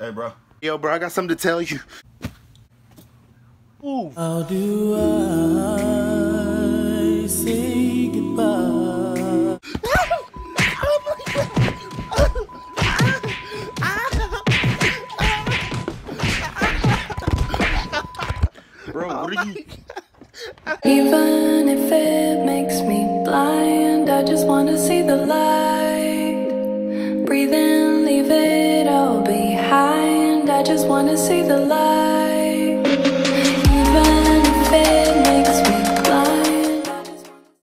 Hey, bro. Yo, bro, I got something to tell you. Ooh. How do I say goodbye? Bro, what are you? Even if it makes me blind, I just wanna see the light. I just wanna see the light.